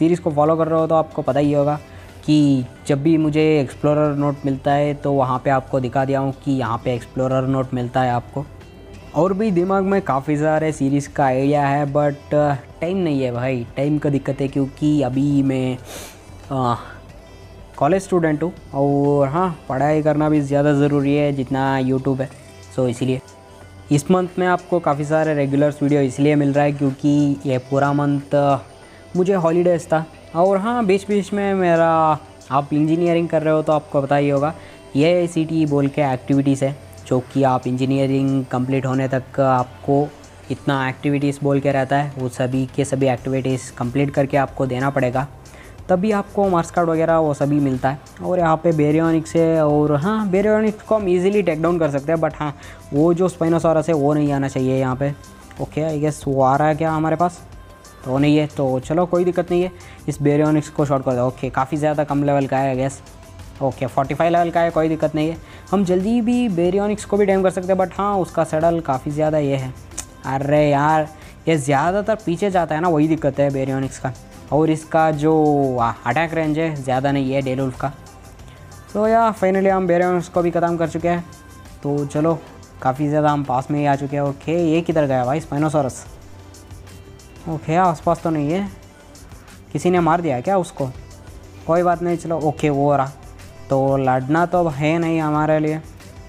सीरीज़ को फॉलो कर रहे हो तो आपको पता ही होगा कि जब भी मुझे एक्सप्लोरर नोट मिलता है तो वहाँ पे आपको दिखा दिया हूँ कि यहाँ पे एक्सप्लोरर नोट मिलता है आपको। और भी दिमाग में काफ़ी सारे सीरीज़ का आइडिया है बट टाइम नहीं है भाई। टाइम का दिक्कत है क्योंकि अभी मैं कॉलेज स्टूडेंट हूँ और हाँ पढ़ाई करना भी ज़्यादा ज़रूरी है जितना यूट्यूब है। सो इसीलिए इस मंथ में आपको काफ़ी सारे रेगुलर्स वीडियो इसलिए मिल रहा है क्योंकि ये पूरा मंथ मुझे हॉलीडेज़ था। और हाँ बीच बीच में मेरा, आप इंजीनियरिंग कर रहे हो तो आपको पता ही होगा। ये सी टी बोल के एक्टिविटीज़ है, जो कि आप इंजीनियरिंग कंप्लीट होने तक आपको इतना एक्टिविटीज़ बोल के रहता है। वो सभी के सभी एक्टिविटीज़ कंप्लीट करके आपको देना पड़ेगा। तभी आपको मार्क्स कार्ड वगैरह वो सभी मिलता है। और यहाँ पे बेरियोनिक्स है और हाँ बेरियोनिक्स को हम इजीली टेक डाउन कर सकते हैं बट हाँ वो जो स्पाइनोसॉरस है, वो नहीं आना चाहिए यहाँ पे। ओके आई गेस वो आ रहा है क्या हमारे पास? तो वो नहीं है तो चलो कोई दिक्कत नहीं है। इस बेरियोनिक्स को शॉर्ट कर दो। ओके काफ़ी ज़्यादा कम लेवल का है गैस ओके 45 लेवल का है, कोई दिक्कत नहीं है। हम जल्दी भी बेरियोनिक्स को भी डैम कर सकते हैं बट हाँ उसका सडल काफ़ी ज़्यादा ये है। अरे यार, ये ज़्यादातर पीछे जाता है ना, वही दिक्कत है बेरियोनिक्स का। और इसका जो अटैक रेंज है, ज़्यादा नहीं है डेल का। तो या फाइनली हम बेरियोनिक्स को भी ख़त्म कर चुके हैं। तो चलो, काफ़ी ज़्यादा हम पास में ही आ चुके हैं। ओके ये किधर गया भाई? स्पाइनोसोरस ओके, आसपास तो नहीं है। किसी ने मार दिया क्या उसको? कोई बात नहीं, चलो, ओके, वो रहा। तो लड़ना तो है नहीं हमारे लिए।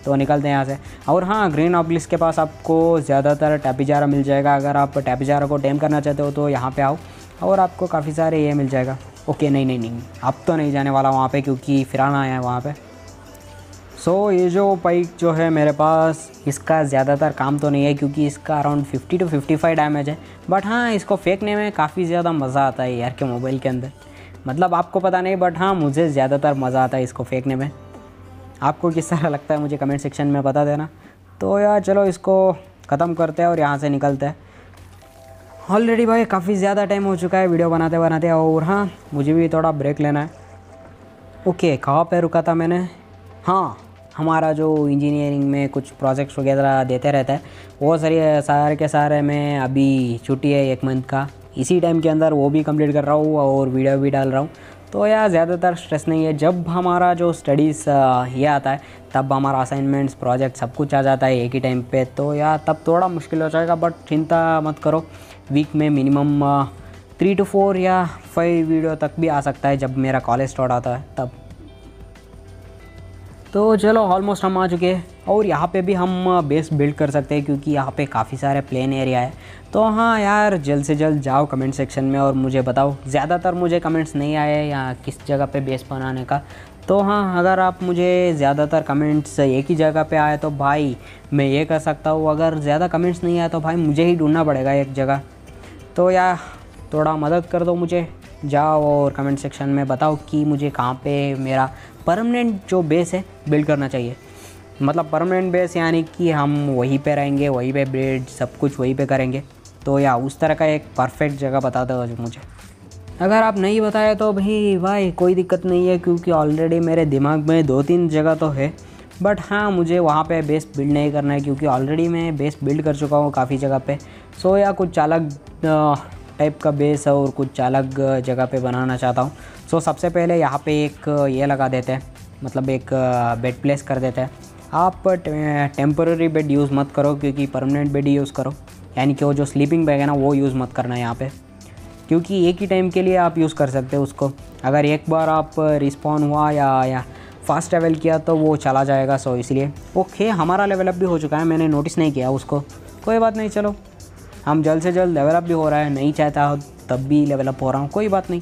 तो निकलते हैं यहाँ से। और हाँ ग्रीन ऑब्लिस के पास आपको ज़्यादातर टैपिजारा मिल जाएगा। अगर आप टैपिजारा को टेम करना चाहते हो तो यहाँ पे आओ। और आपको काफ़ी सारे ये मिल जाएगा। ओके, नहीं नहीं नहीं। अब तो नहीं जाने वाला वहाँ पे, क्योंकि फिराना आया है वहाँ पे। सो so, ये जो बाइक जो है मेरे पास इसका ज़्यादातर काम तो नहीं है क्योंकि इसका अराउंड 50 टू 55 डैमेज है। बट हाँ इसको फेंकने में काफ़ी ज़्यादा मज़ा आता है यार के मोबाइल के अंदर। मतलब आपको पता नहीं बट हाँ मुझे ज़्यादातर मज़ा आता है इसको फेंकने में। आपको किस तरह लगता है मुझे कमेंट सेक्शन में बता देना। तो यार चलो इसको ख़त्म करते हैं और यहाँ से निकलते हैं। ऑलरेडी भाई काफ़ी ज़्यादा टाइम हो चुका है वीडियो बनाते बनाते और हाँ मुझे भी थोड़ा ब्रेक लेना है। ओके कहाँ पे रुका था मैंने? हाँ। हमारा जो इंजीनियरिंग में कुछ प्रोजेक्ट्स वगैरह देते रहता है, वो सारे सारे के सारे मैं अभी छुट्टी है एक मंथ का। इसी टाइम के अंदर वो भी कंप्लीट कर रहा हूँ और वीडियो भी डाल रहा हूँ। तो यार, ज़्यादातर स्ट्रेस नहीं है। जब हमारा जो स्टडीज़ ये आता है, तब हमारा असाइनमेंट्स प्रोजेक्ट सब कुछ आ जाता है एक ही टाइम पे। तो यार, तब थोड़ा मुश्किल हो जाएगा बट चिंता मत करो। वीक में मिनिमम थ्री टू फोर या फाइव वीडियो तक भी आ सकता है जब मेरा कॉलेज स्टार्ट आता है, तब। तो चलो ऑलमोस्ट हम आ चुके हैं। और यहाँ पे भी हम बेस बिल्ड कर सकते हैं क्योंकि यहाँ पे काफ़ी सारे प्लेन एरिया है। तो हाँ यार, जल्द से जल्द जाओ कमेंट सेक्शन में और मुझे बताओ, ज़्यादातर मुझे कमेंट्स नहीं आए या किस जगह पे बेस बनाने का? तो हाँ अगर आप मुझे ज़्यादातर कमेंट्स एक ही जगह पे आए तो भाई, मैं ये कर सकता हूँ। अगर ज़्यादा कमेंट्स नहीं आए तो भाई, मुझे ही ढूंढना पड़ेगा एक जगह। तो यार, थोड़ा मदद कर दो मुझे। जाओ और कमेंट सेक्शन में बताओ कि मुझे कहाँ पे मेरा परमानेंट जो बेस है बिल्ड करना चाहिए। मतलब परमानेंट बेस यानी कि हम वहीं पे रहेंगे, वहीं पे बिल्ड सब कुछ वहीं पे करेंगे। तो या उस तरह का एक परफेक्ट जगह बता दो मुझे। अगर आप नहीं बताए तो भाई भाई, कोई दिक्कत नहीं है, क्योंकि ऑलरेडी मेरे दिमाग में दो तीन जगह तो है। बट हाँ मुझे वहाँ पे बेस बिल्ड नहीं करना है, क्योंकि ऑलरेडी मैं बेस बिल्ड कर चुका हूँ काफ़ी जगह पे। सो या कुछ अलग टाइप का बेस और कुछ अलग जगह पे बनाना चाहता हूँ। सो so, सबसे पहले यहाँ पे एक ये लगा देते हैं। मतलब एक बेड प्लेस कर देते हैं। आप टेम्पररी बेड यूज़ मत करो क्योंकि परमानेंट बेड यूज़ करो। यानी कि वो जो स्लीपिंग बैग है ना वो यूज़ मत करना यहाँ पे। क्योंकि एक ही टाइम के लिए आप यूज़ कर सकते हो उसको। अगर एक बार आप रिस्पॉन हुआ या या फास्ट ट्रैवल किया तो वो चला जाएगा। सो इसलिए ओके हमारा लेवल अप भी हो चुका है। मैंने नोटिस नहीं किया उसको। कोई बात नहीं चलो। हम जल्द से जल्द लेवल अप भी हो रहा है नहीं चाहता हो तब भी लेवल अप हो रहा हूँ कोई बात नहीं।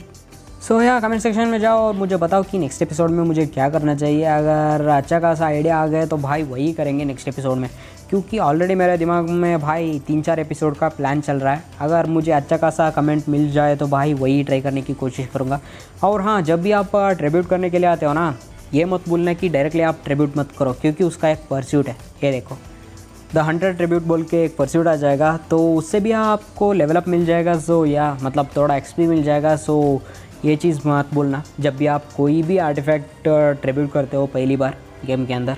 सो so, यहाँ कमेंट सेक्शन में जाओ और मुझे बताओ कि नेक्स्ट एपिसोड में मुझे क्या करना चाहिए। अगर अच्छा खासा आइडिया आ गया तो भाई वही करेंगे नेक्स्ट एपिसोड में। क्योंकि ऑलरेडी मेरे दिमाग में भाई तीन चार एपिसोड का प्लान चल रहा है। अगर मुझे अच्छा खासा कमेंट मिल जाए तो भाई वही ट्राई करने की कोशिश करूँगा। और हाँ जब भी आप ट्रिब्यूट करने के लिए आते हो ना ये मत बोलना कि डायरेक्टली आप ट्रिब्यूट मत करो क्योंकि उसका एक परस्यूट है। ये देखो। द हंड्रेड ट्रिब्यूट बोल के एक परस्यूट आ जाएगा तो उससे भी आपको लेवलअप मिल जाएगा सो या मतलब थोड़ा एक्सपी मिल जाएगा सो ये चीज़ मत बोलना। जब भी आप कोई भी आर्टिफैक्ट ट्रिब्यूट करते हो पहली बार गेम के अंदर,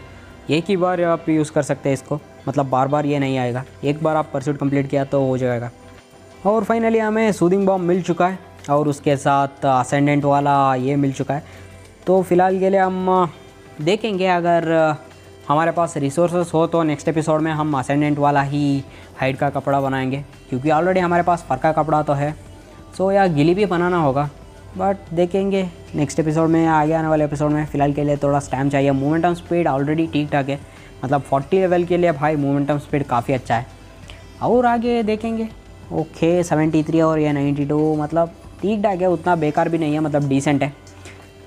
एक ही बार आप यूज़ कर सकते हैं इसको। मतलब बार बार ये नहीं आएगा। एक बार आप परस्यूट कंप्लीट किया तो हो जाएगा। और फाइनली हमें सूदिंग बॉम्ब मिल चुका है, और उसके साथ असेंडेंट वाला ये मिल चुका है। तो फ़िलहाल के लिए हम देखेंगे अगर हमारे पास रिसोर्सेस हो तो नेक्स्ट एपिसोड में हम असेंडेंट वाला ही हाइट का कपड़ा बनाएँगे, क्योंकि ऑलरेडी हमारे पास फर का कपड़ा तो है। सो या गिली भी बनाना होगा बट देखेंगे नेक्स्ट एपिसोड में आगे आने वाले एपिसोड में। फ़िलहाल के लिए थोड़ा टाइम चाहिए। मोमेंटम स्पीड ऑलरेडी ठीक ठाक है। मतलब 40 लेवल के लिए भाई मोमेंटम स्पीड काफ़ी अच्छा है। और आगे देखेंगे। ओके 73 और ये 92 मतलब ठीक ठाक है, उतना बेकार भी नहीं है मतलब डिसेंट है।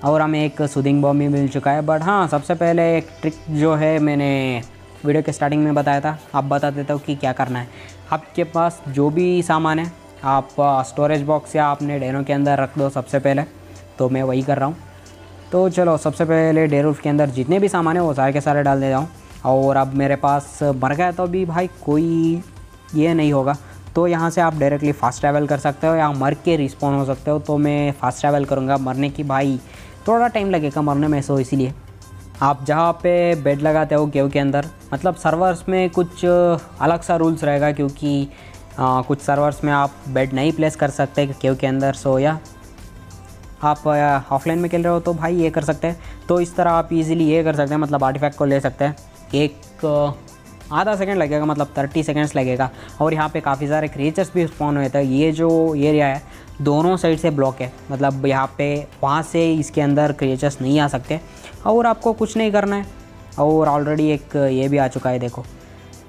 और हमें एक सुदिंग बॉम भी मिल चुका है। बट हाँ सबसे पहले एक ट्रिक जो है मैंने वीडियो के स्टार्टिंग में बताया था। आप बता देता हूँ कि क्या करना है। आपके पास जो भी सामान है, आप स्टोरेज बॉक्स या आपने डेनो के अंदर रख दो सबसे पहले। तो मैं वही कर रहा हूँ। तो चलो, सबसे पहले डेरूफ के अंदर जितने भी सामान है, वो सारे के सारे डाल दे जाऊँ और अब मेरे पास मर गया तो भी भाई कोई ये नहीं होगा। तो यहाँ से आप डायरेक्टली फास्ट ट्रैवल कर सकते हो या मर के रिस्पॉन्ड हो सकते हो। तो मैं फास्ट ट्रैवल करूँगा। मरने की भाई थोड़ा टाइम लगेगा मरने में सो इसीलिए। आप जहाँ पे बेड लगाते हो केव के अंदर मतलब सर्वर्स में कुछ अलग सा रूल्स रहेगा क्योंकि आ, कुछ सर्वर्स में आप बेड नहीं प्लेस कर सकते केव के अंदर सो या आप ऑफलाइन में खेल रहे हो तो भाई ये कर सकते हैं। तो इस तरह आप इजीली ये कर सकते हैं मतलब आर्टिफैक्ट को ले सकते हैं। एक आधा सेकंड लगेगा मतलब थर्टी सेकेंड्स लगेगा। और यहाँ पे काफ़ी सारे क्रिएचर्स भी स्पॉन हुए थे ये जो एरिया है दोनों साइड से ब्लॉक है। मतलब यहाँ पे वहाँ से इसके अंदर क्रिएचर्स नहीं आ सकते। और आपको कुछ नहीं करना है। और ऑलरेडी एक ये भी आ चुका है देखो।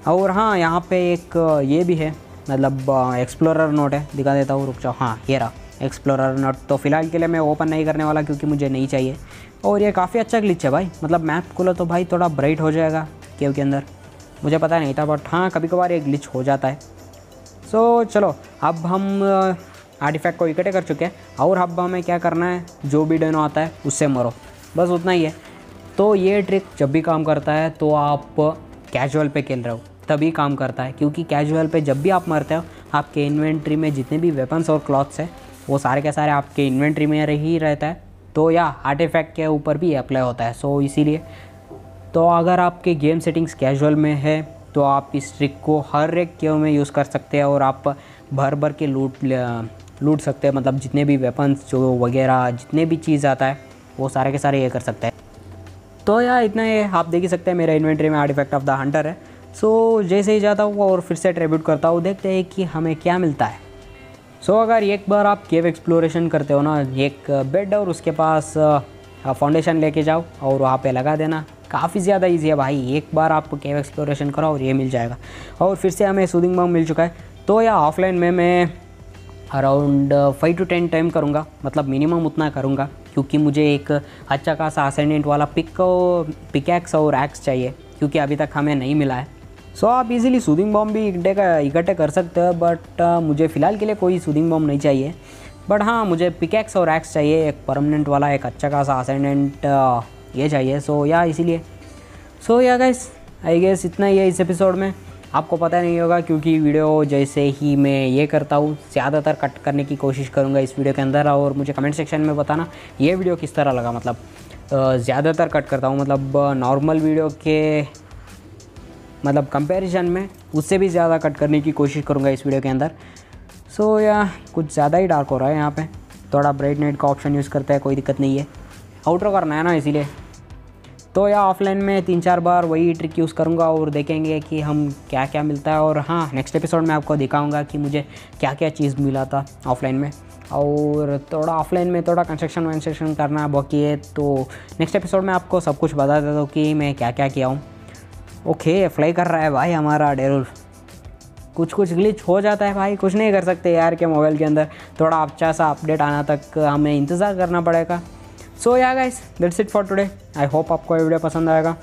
और हाँ यहाँ पे एक ये भी है। मतलब एक्सप्लोरर नोट है। दिखा देता हूँ रुक जाओ। हाँ ये रहा। एक्सप्लोरर नोट तो फ़िलहाल के लिए मैं ओपन नहीं करने वाला क्योंकि मुझे नहीं चाहिए। और ये काफ़ी अच्छा ग्लिच है भाई। मतलब मैप खोलो तो भाई थोड़ा ब्राइट हो जाएगा केव के अंदर। मुझे पता नहीं था बट हाँ कभी कभार ये ग्लिच हो जाता है। सो so, चलो अब हम आर्टिफैक्ट को इकट्ठे कर चुके हैं और अब हमें क्या करना है? जो भी डेनो आता है, उससे मरो। बस उतना ही है। तो ये ट्रिक जब भी काम करता है तो आप कैजुअल पे खेल रहे हो। तभी काम करता है, क्योंकि कैजुअल पे जब भी आप मरते हो, आपके इन्वेंट्री में जितने भी वेपन्स और क्लॉथ्स हैं, वो सारे के सारे आपके इन्वेंट्री में ही रहता है। तो या आर्टिफैक्ट के ऊपर भी अप्लाई होता है। सो इसीलिए। तो अगर आपके गेम सेटिंग्स कैजुअल में है तो आप इस ट्रिक को हर एक गेम में यूज़ कर सकते हैं और आप भर भर के लूट लूट सकते हैं मतलब जितने भी वेपन्स जो वगैरह जितने भी चीज़ आता है वो सारे के सारे ये कर सकते हैं। तो यार इतना ही आप देख ही सकते हैं मेरा इन्वेंट्री में आर्टिफैक्ट ऑफ़ द हंटर है। सो जैसे ही जाता हूँ और फिर से ट्रिब्यूट करता हूँ देखते हैं कि हमें क्या मिलता है। सो so, अगर एक बार आप केव एक्सप्लोरेशन करते हो ना एक बेड और उसके पास फाउंडेशन लेके जाओ और वहाँ पे लगा देना। काफ़ी ज़्यादा इजी है भाई एक बार आप केव एक्सप्लोरेशन करो और ये मिल जाएगा। और फिर से हमें सूदिंग बम मिल चुका है। तो या ऑफलाइन में मैं around five to ten time करूँगा। मतलब मिनिमम उतना करूँगा क्योंकि मुझे एक अच्छा खासा असेंडेंट वाला पिक पिकैक्स और एक्स चाहिए क्योंकि अभी तक हमें नहीं मिला है। सो so, आप इजीली सूदिंग बॉम्ब भी इकट्ठे का इकट्ठे कर सकते हो बट मुझे फ़िलहाल के लिए कोई सूदिंग बॉम्ब नहीं चाहिए। बट हाँ मुझे पिकैक्स और एक्स चाहिए एक परमानेंट वाला एक अच्छा खासा असेंडेंट ये चाहिए। सो so, या इसीलिए। सो या गाइस आई गेस इतना ही है इस एपिसोड में। आपको पता नहीं होगा क्योंकि वीडियो जैसे ही मैं ये करता हूँ ज़्यादातर कट करने की कोशिश करूँगा इस वीडियो के अंदर और मुझे कमेंट सेक्शन में बताना ये वीडियो किस तरह लगा। मतलब ज़्यादातर कट करता हूँ मतलब नॉर्मल वीडियो के मतलब कंपैरिजन में उससे भी ज़्यादा कट करने की कोशिश करूँगा इस वीडियो के अंदर। सो so, या कुछ ज़्यादा ही डार्क हो रहा है यहाँ पे। थोड़ा ब्राइट नाइट का ऑप्शन यूज़ करता है कोई दिक्कत नहीं है। आउटर करना है ना इसीलिए। तो या ऑफलाइन में तीन चार बार वही ट्रिक यूज़ करूँगा और देखेंगे कि हम क्या क्या मिलता है। और हाँ नेक्स्ट एपिसोड में आपको दिखाऊँगा कि मुझे क्या क्या चीज़ मिला था ऑफलाइन में। और थोड़ा ऑफलाइन में थोड़ा कंस्ट्रक्शन वंस्ट्रक्शन करना बाकी है तो नेक्स्ट एपिसोड में आपको सब कुछ बता देता हूँ कि मैं क्या क्या किया हूँ। ओके फ्लाई कर रहा है भाई हमारा डेरुल। कुछ कुछ ग्लिच हो जाता है भाई, कुछ नहीं कर सकते यार के मोबाइल के अंदर। थोड़ा अच्छा सा अपडेट आना तक हमें इंतज़ार करना पड़ेगा। So yeah guys that's it for today I hope आपको ये वीडियो पसंद आएगा.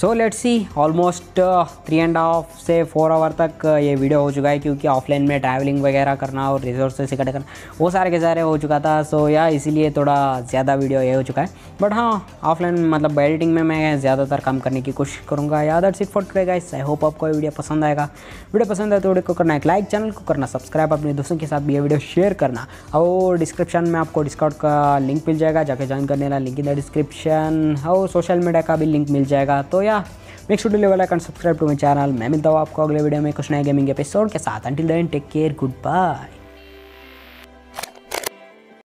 So let's see almost three and half से फोर आवर तक uh, ये वीडियो हो चुका है क्योंकि ऑफलाइन में ट्रैवलिंग वगैरह करना और रिसोर्सेस इकट्ठे करना वो सारे के सारे हो चुका था। सो या इसीलिए थोड़ा ज़्यादा वीडियो ये हो चुका है। बट हाँ ऑफलाइन मतलब एडिटिंग में मैं ज़्यादातर काम करने की कोशिश करूँगा। Yeah that's it for today guys I hope आपको ये वीडियो पसंद आएगा। वीडियो पसंद आए तो वीडियो को करना एक लाइक चैनल को करना सब्सक्राइब अपने दोस्तों के साथ भी ये वीडियो शेयर करना। और डिस्क्रिप्शन में आपको डिस्काउंट का लिंक मिल जाएगा जाके ज्वाइन करने वाला लिंक इन द डिस्क्रिप्शन और सोशल मीडिया का भी लिंक मिल जाएगा। तो yeah make sure like and subscribe to my channel मैं मिलता हूँ आपको अगले वीडियो में कुछ नए गेमिंग एपिसोड के साथ। Until then take care good bye